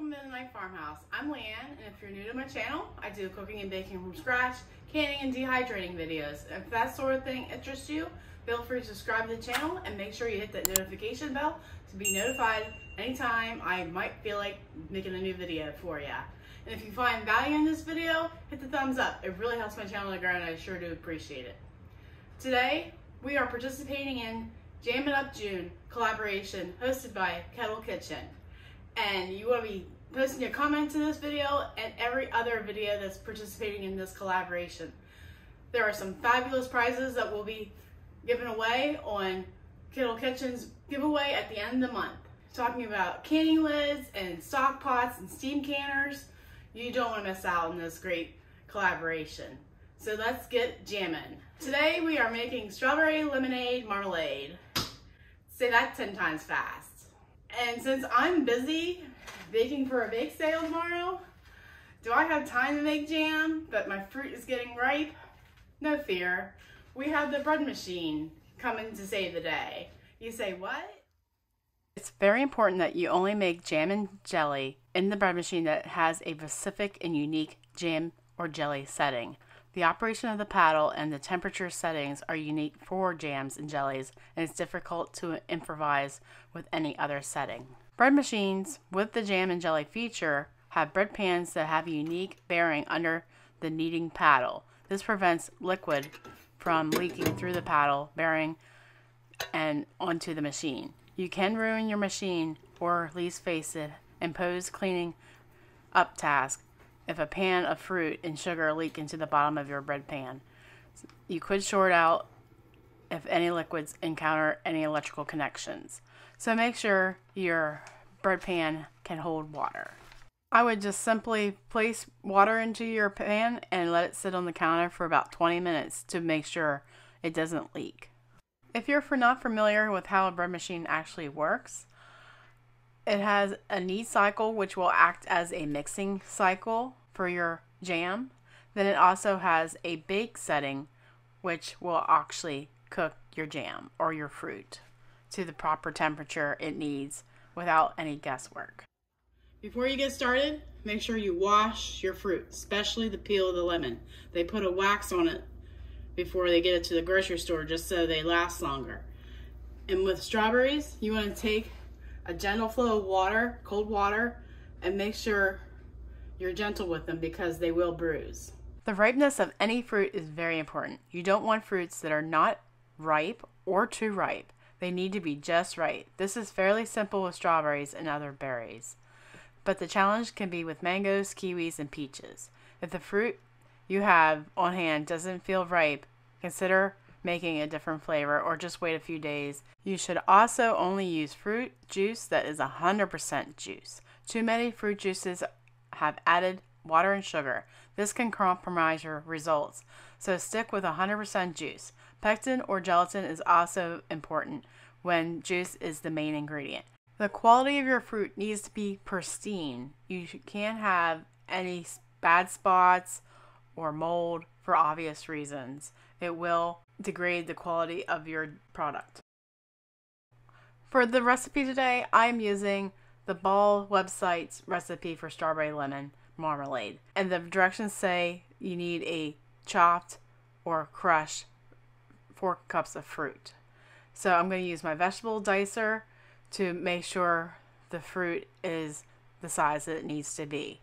welcome to the Mennonite Farmhouse. I'm Leanne, and if you're new to my channel, I do cooking and baking from scratch, canning and dehydrating videos. If that sort of thing interests you, feel free to subscribe to the channel and make sure you hit that notification bell to be notified anytime I might feel like making a new video for you. And if you find value in this video, hit the thumbs up. It really helps my channel to grow and I sure do appreciate it. Today, we are participating in Jam It Up June collaboration hosted by Kettle Kitchen and you want to be posting your comments in this video and every other video that's participating in this collaboration. There are some fabulous prizes that will be given away on Kettle Kitchen's giveaway at the end of the month. Talking about canning lids and stock pots and steam canners. You don't want to miss out on this great collaboration. So let's get jamming. Today we are making strawberry lemonade marmalade. Say that 10 times fast. And since I'm busy baking for a bake sale tomorrow, do I have time to make jam, but my fruit is getting ripe? No fear. We have the bread machine coming to save the day. You say what? It's very important that you only make jam and jelly in the bread machine that has a specific and unique jam or jelly setting. The operation of the paddle and the temperature settings are unique for jams and jellies, and it's difficult to improvise with any other setting. Bread machines with the jam and jelly feature have bread pans that have a unique bearing under the kneading paddle. This prevents liquid from leaking through the paddle bearing and onto the machine. You can ruin your machine or at least face it impose cleaning up task if a pan of fruit and sugar leak into the bottom of your bread pan. You could short out if any liquids encounter any electrical connections. So make sure your bread pan can hold water. I would just simply place water into your pan and let it sit on the counter for about 20 minutes to make sure it doesn't leak. If you're not familiar with how a bread machine actually works, it has a knead cycle which will act as a mixing cycle for your jam. Then it also has a bake setting, which will actually cook your jam or your fruit to the proper temperature it needs without any guesswork. Before you get started, make sure you wash your fruit, especially the peel of the lemon. They put a wax on it before they get it to the grocery store just so they last longer. And with strawberries, you want to take a gentle flow of water, cold water, and make sure you're gentle with them because they will bruise. The ripeness of any fruit is very important. You don't want fruits that are not ripe or too ripe. They need to be just right. This is fairly simple with strawberries and other berries. But the challenge can be with mangoes, kiwis, and peaches. If the fruit you have on hand doesn't feel ripe, consider making a different flavor or just wait a few days. You should also only use fruit juice that is 100% juice. Too many fruit juices have added water and sugar. This can compromise your results, so stick with 100% juice. Pectin or gelatin is also important when juice is the main ingredient. The quality of your fruit needs to be pristine. You can't have any bad spots or mold for obvious reasons. It will degrade the quality of your product. For the recipe today, I'm using the Ball website's recipe for strawberry lemon marmalade. And the directions say you need a chopped or crushed four cups of fruit. So I'm going to use my vegetable dicer to make sure the fruit is the size that it needs to be.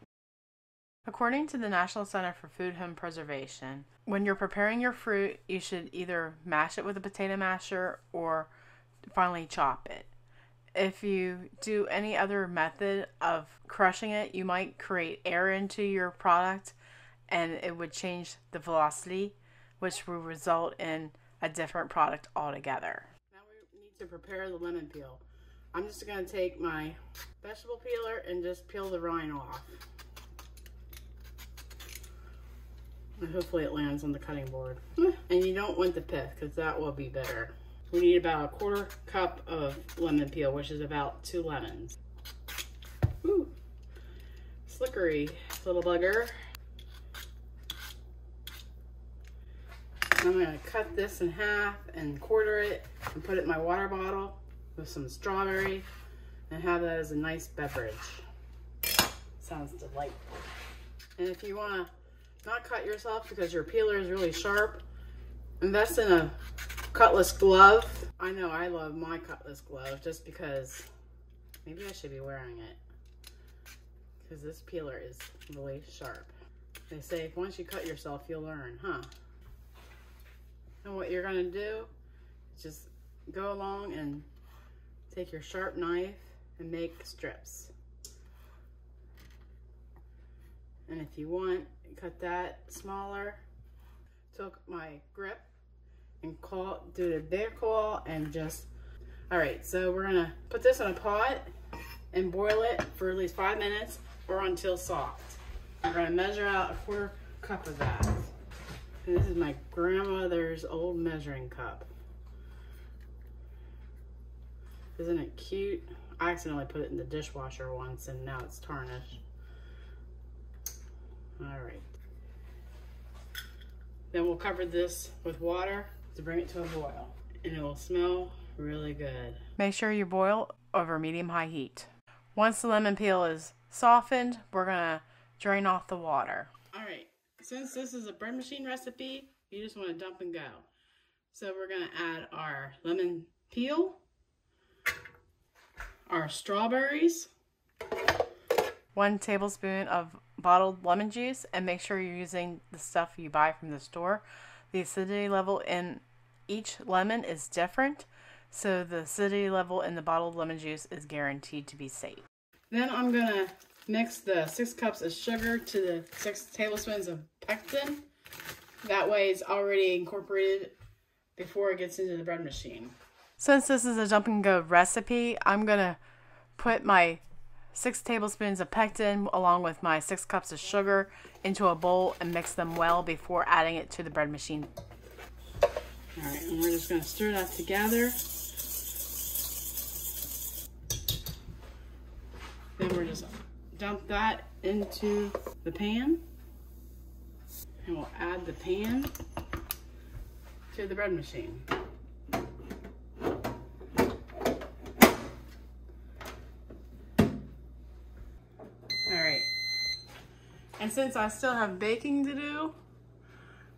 According to the National Center for Food Home Preservation, when you're preparing your fruit, you should either mash it with a potato masher or finely chop it if you do any other method of crushing it, you might create air into your product and it would change the velocity, which will result in a different product altogether. Now we need to prepare the lemon peel. I'm just going to take my vegetable peeler and just peel the rind off. And hopefully it lands on the cutting board. And you don't want the pith because that will be bitter. We need about a quarter cup of lemon peel, which is about two lemons. Ooh, slickery little bugger. I'm gonna cut this in half and quarter it and put it in my water bottle with some strawberry and have that as a nice beverage. sounds delightful. And if you want to not cut yourself because your peeler is really sharp, invest in a cutlass glove. I know I love my cutlass glove just because maybe I should be wearing it because this peeler is really sharp. They say once you cut yourself, you'll learn, huh? And what you're gonna do is just go along and take your sharp knife and make strips. And if you want, cut that smaller. Took my grip and call, do the big claw and just, all right, so we're gonna put this in a pot and boil it for at least five minutes or until soft. We're gonna measure out a quarter cup of that. And this is my grandmother's old measuring cup. Isn't it cute? I accidentally put it in the dishwasher once and now it's tarnished. All right. Then we'll cover this with water to bring it to a boil. And it will smell really good. Make sure you boil over medium-high heat. Once the lemon peel is softened, we're gonna drain off the water. All right, since this is a bread machine recipe, you just wanna dump and go. So we're gonna add our lemon peel, our strawberries, one tablespoon of bottled lemon juice, and make sure you're using the stuff you buy from the store. The acidity level in each lemon is different, so the acidity level in the bottled lemon juice is guaranteed to be safe. Then I'm gonna mix the six cups of sugar to the six tablespoons of pectin. That way it's already incorporated before it gets into the bread machine. Since this is a dump and go recipe, I'm gonna put my six tablespoons of pectin along with my six cups of sugar into a bowl and mix them well before adding it to the bread machine. All right, and we're just gonna stir that together. Then we're just dump that into the pan. And we'll add the pan to the bread machine. All right. And since I still have baking to do,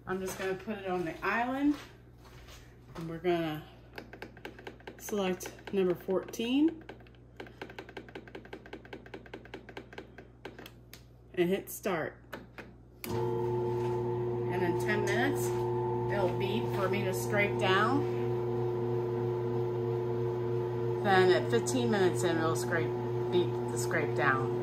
I'm just gonna put it on the island. And we're gonna select number 14. And hit start. And in 10 minutes, it'll beep for me to scrape down. Then at 15 minutes in, it'll scrape, beep to scrape down.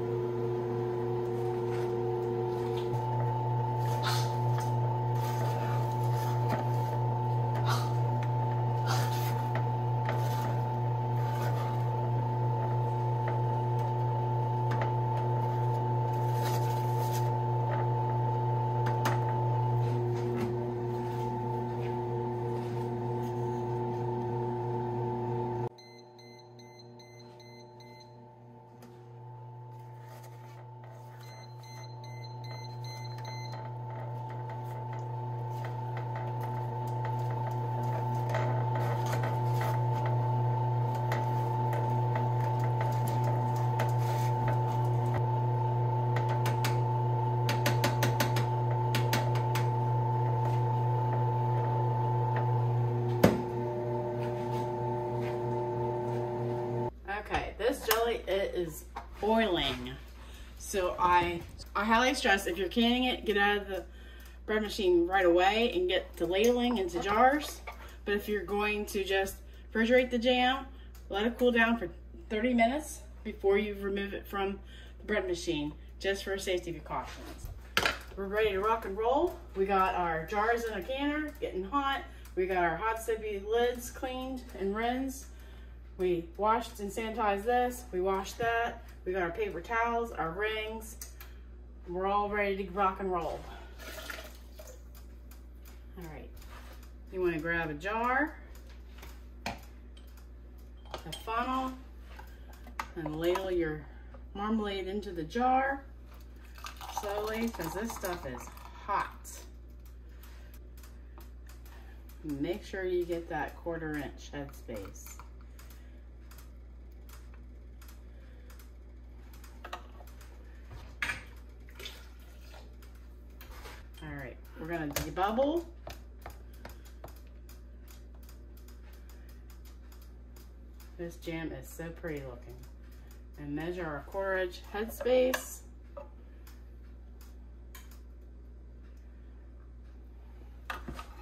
Jelly, it is boiling. So I, I highly stress if you're canning it, get out of the bread machine right away and get to ladling into jars. But if you're going to just refrigerate the jam, let it cool down for 30 minutes before you remove it from the bread machine, just for safety precautions. We're ready to rock and roll. We got our jars in a canner, getting hot. We got our hot sippy lids cleaned and rinsed. We washed and sanitized this. We washed that. We got our paper towels, our rings. We're all ready to rock and roll. All right. You want to grab a jar, a funnel, and ladle your marmalade into the jar slowly because this stuff is hot. Make sure you get that quarter inch head space. we're gonna debubble. This jam is so pretty looking. And measure our quarter inch headspace.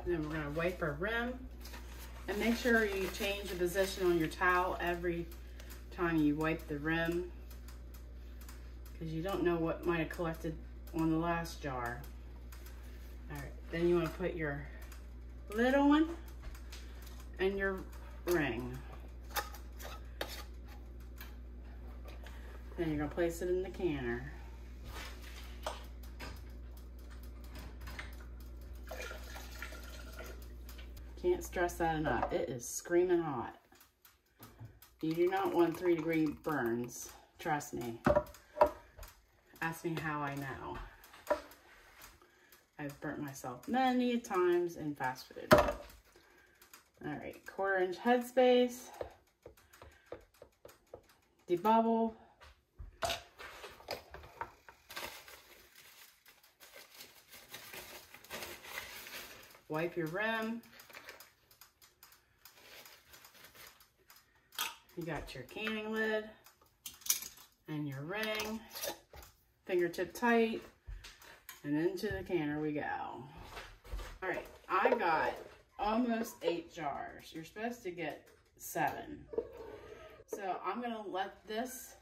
Then we're gonna wipe our rim. And make sure you change the position on your towel every time you wipe the rim because you don't know what might have collected on the last jar. Then you want to put your little one and your ring. Then you're gonna place it in the canner. Can't stress that enough. It is screaming hot. You do not want three degree burns. Trust me. Ask me how I know. I've burnt myself many times in fast food. All right, quarter inch headspace. Debubble. Wipe your rim. You got your canning lid and your ring, fingertip tight, and into the canner we go. All right, I got almost eight jars. You're supposed to get seven. So I'm gonna let this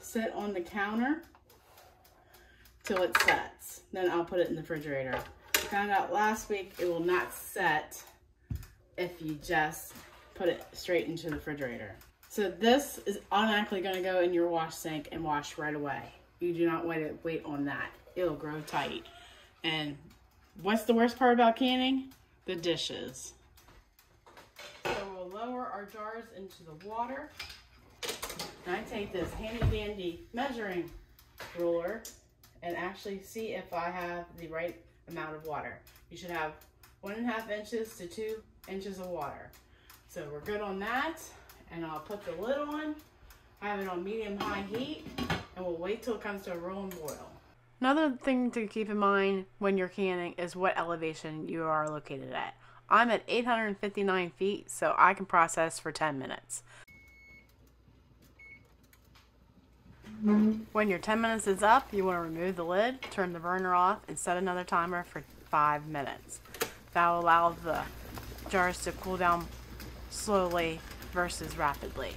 sit on the counter till it sets. Then I'll put it in the refrigerator. I found out last week it will not set if you just put it straight into the refrigerator. So this is automatically gonna go in your wash sink and wash right away. You do not want to wait on that. It'll grow tight. And what's the worst part about canning? The dishes. So we'll lower our jars into the water. And I take this handy dandy measuring ruler and actually see if I have the right amount of water. You should have one and a half inches to two inches of water. So we're good on that. And I'll put the lid on, I have it on medium high heat, and we'll wait till it comes to a rolling boil. Another thing to keep in mind when you're canning is what elevation you are located at. I'm at 859 feet, so I can process for 10 minutes. When your 10 minutes is up, you want to remove the lid, turn the burner off, and set another timer for 5 minutes. That will allow the jars to cool down slowly versus rapidly.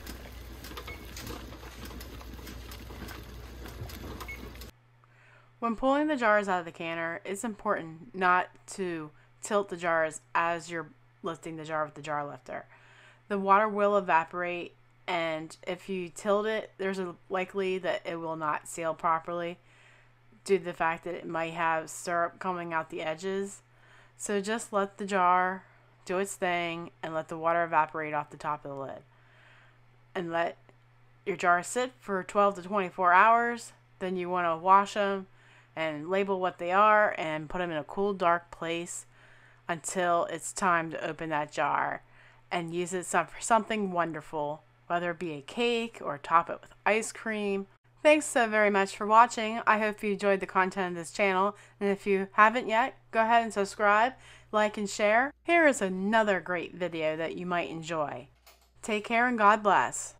When pulling the jars out of the canner, it's important not to tilt the jars as you're lifting the jar with the jar lifter. The water will evaporate and if you tilt it, there's a likely that it will not seal properly due to the fact that it might have syrup coming out the edges. So just let the jar do its thing, and let the water evaporate off the top of the lid. And let your jars sit for 12 to 24 hours. Then you want to wash them and label what they are and put them in a cool, dark place until it's time to open that jar and use it for something wonderful, whether it be a cake or top it with ice cream. Thanks so very much for watching. I hope you enjoyed the content of this channel. And if you haven't yet, go ahead and subscribe like, and share, here is another great video that you might enjoy. Take care and God bless.